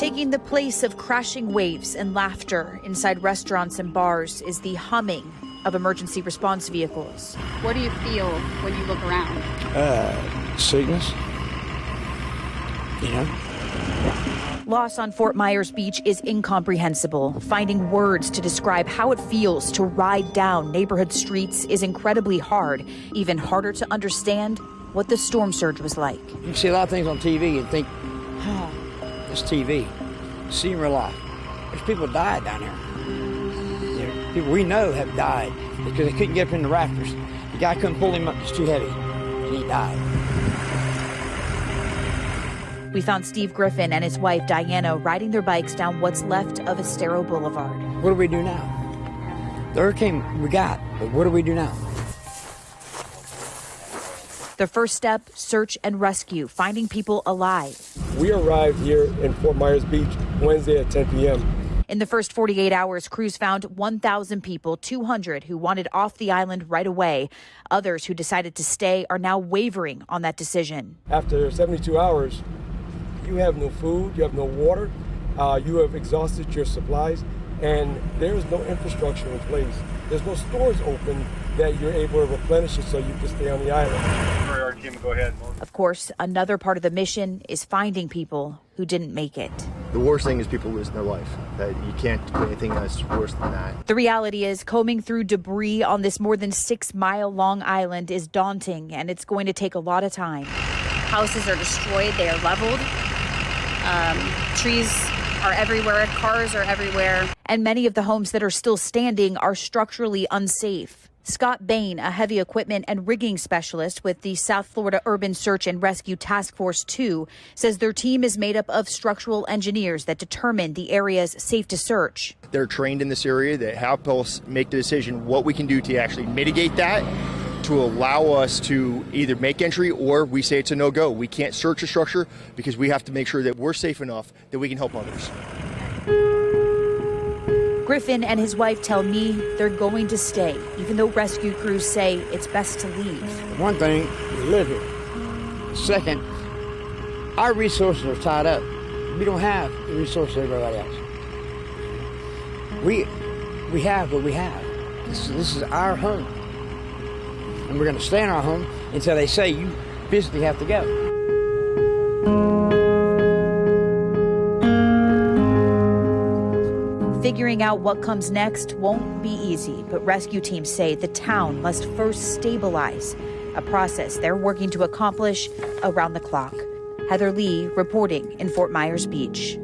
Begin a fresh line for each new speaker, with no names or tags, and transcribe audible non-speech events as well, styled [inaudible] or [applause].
Taking the place of crashing waves and laughter inside restaurants and bars is the humming of emergency response vehicles.
What do you feel when you look around?
Uh, sickness. You know?
Loss on Fort Myers Beach is incomprehensible. Finding words to describe how it feels to ride down neighborhood streets is incredibly hard. Even harder to understand what the storm surge was like.
You see a lot of things on TV and think, [sighs] oh, it's TV. See in real life. There's people died down here. There people we know have died because they couldn't get up in the rafters. The guy couldn't pull him up, it's too heavy. And he died.
We found Steve Griffin and his wife Diana riding their bikes down what's left of Estero Boulevard.
What do we do now? The hurricane we got, but what do we do now?
The first step search and rescue, finding people alive.
We arrived here in Fort Myers Beach Wednesday at 10 p.m.
In the first 48 hours, crews found 1,000 people, 200 who wanted off the island right away. Others who decided to stay are now wavering on that decision.
After 72 hours, you have no food, you have no water, uh, you have exhausted your supplies, and there is no infrastructure in place. There's no stores open that you're able to replenish it so you can stay on the island.
Team, go ahead.
Of course, another part of the mission is finding people who didn't make it.
The worst thing is people losing their life. That you can't do anything that's worse than that.
The reality is, combing through debris on this more than six mile long island is daunting, and it's going to take a lot of time.
Houses are destroyed, they are leveled. Um, trees are everywhere, cars are everywhere.
And many of the homes that are still standing are structurally unsafe. Scott Bain, a heavy equipment and rigging specialist with the South Florida Urban Search and Rescue Task Force 2, says their team is made up of structural engineers that determine the areas safe to search.
They're trained in this area that help us make the decision what we can do to actually mitigate that to allow us to either make entry or we say it's a no-go. We can't search a structure because we have to make sure that we're safe enough that we can help others.
Griffin and his wife tell me they're going to stay, even though rescue crews say it's best to leave.
One thing, we live here. Second, our resources are tied up. We don't have the resources of everybody else. We, we have what we have. This, this is our home. And we're going to stay in our home until they say you physically have to go.
Figuring out what comes next won't be easy, but rescue teams say the town must first stabilize, a process they're working to accomplish around the clock. Heather Lee reporting in Fort Myers Beach.